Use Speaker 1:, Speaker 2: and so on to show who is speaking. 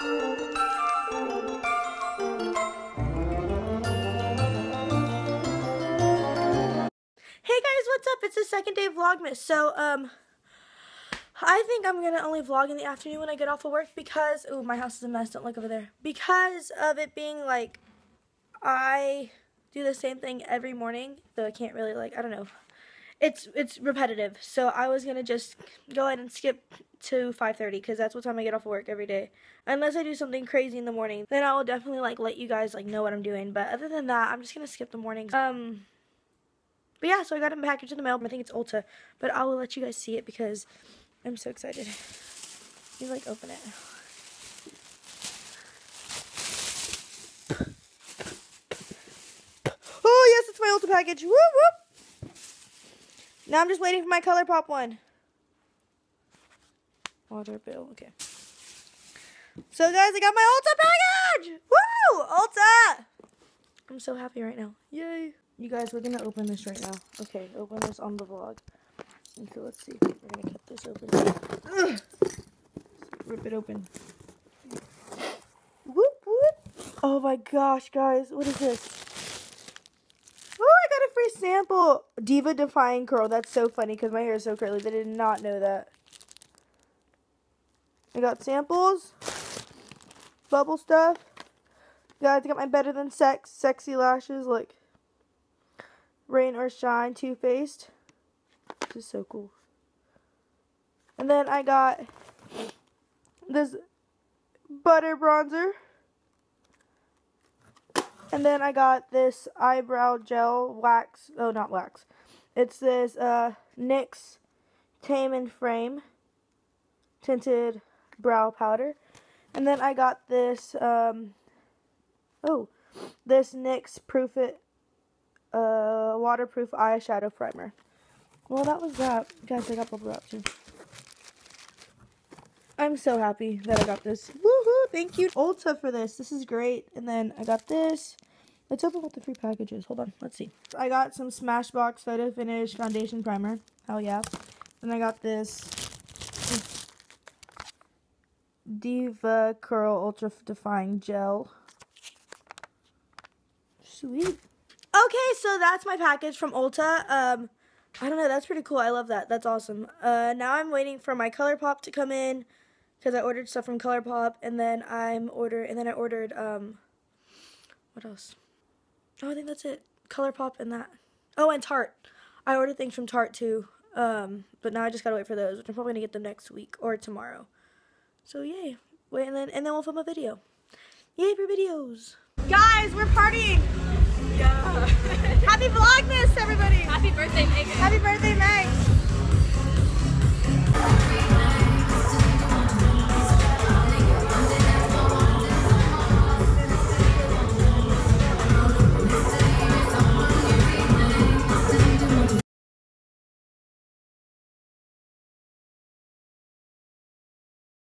Speaker 1: Hey guys, what's up? It's the second day of Vlogmas. So, um, I think I'm going to only vlog in the afternoon when I get off of work because, oh, my house is a mess. Don't look over there. Because of it being like, I do the same thing every morning, though I can't really, like, I don't know. It's, it's repetitive. So I was to just go ahead and skip to 5.30 because that's what time I get off of work every day. Unless I do something crazy in the morning, then I will definitely, like, let you guys, like, know what I'm doing. But other than that, I'm just to skip the mornings. Um... But yeah, so I got a package in the mail. I think it's Ulta. But I will let you guys see it because I'm so excited. You like open it. Oh yes, it's my Ulta package. Now I'm just waiting for my ColourPop one. Water bill, okay. So guys, I got my Ulta package! Woo! Ulta! I'm so happy right now. Yay! You guys, we're gonna open this right now. Okay, open this on the vlog. Okay, let's see. We're gonna cut this open. Ugh. Rip it open. Whoop whoop! Oh my gosh, guys, what is this? Oh, I got a free sample. Diva Defying Curl. That's so funny because my hair is so curly. They did not know that. I got samples, bubble stuff. Guys, got my Better Than Sex sexy lashes. Like Rain or Shine Too Faced. This is so cool. And then I got this butter bronzer. And then I got this eyebrow gel wax. Oh, not wax. It's this uh, NYX Tame and Frame tinted brow powder. And then I got this, um, oh, this NYX Proof It uh, waterproof eyeshadow primer. Well, that was that. Guys, I got bubble too. I'm so happy that I got this. Woohoo! Thank you, Ulta, for this. This is great. And then I got this. Let's open what the free package is. Hold on. Let's see. I got some Smashbox Photo Finish Foundation Primer. Hell yeah. Then I got this DevaCurl Ultra Defying Gel. Sweet. Okay, so that's my package from Ulta. Um, I don't know, that's pretty cool. I love that. That's awesome. Uh, now I'm waiting for my ColourPop to come in because I ordered stuff from ColourPop, and then I'm order, and then I ordered um, what else? Oh, I think that's it. ColourPop and that. Oh, and Tarte. I ordered things from Tarte too. Um, but now I just gotta wait for those, which I'm probably gonna get them next week or tomorrow. So yay. Wait, and then and then we'll film a video. Yay for videos. Guys, we're partying.
Speaker 2: Yeah.
Speaker 1: Happy Vlogmas, everybody!
Speaker 2: Happy birthday, Meghan.
Speaker 1: Happy birthday, Meg!